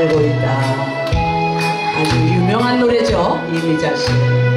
알고 있다. 아주 유명한 노래죠. 이미자 씨.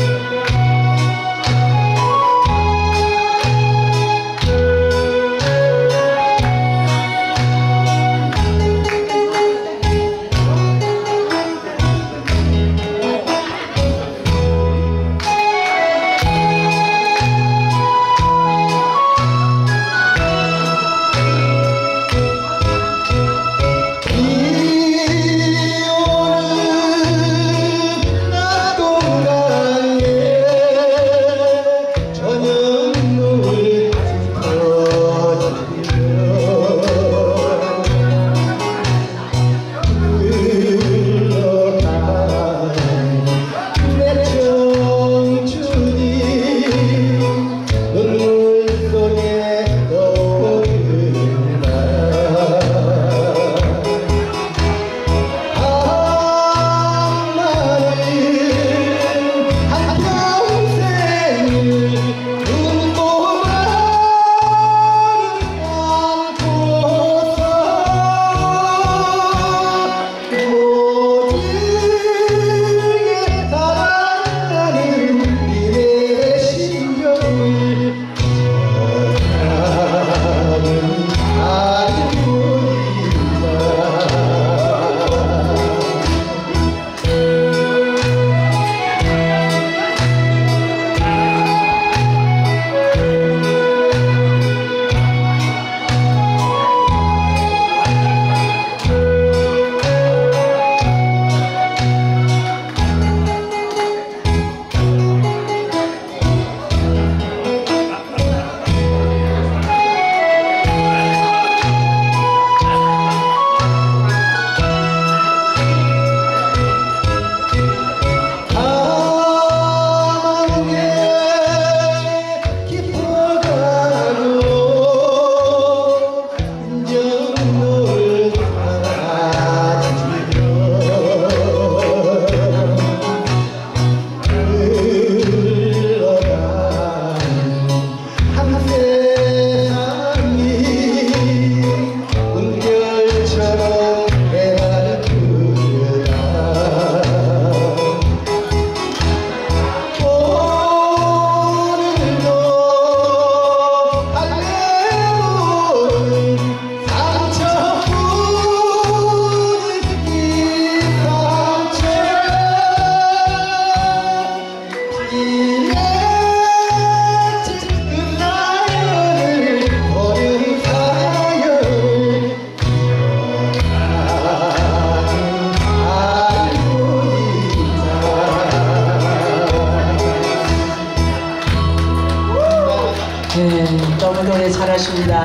네, 너무 노래 잘하십니다.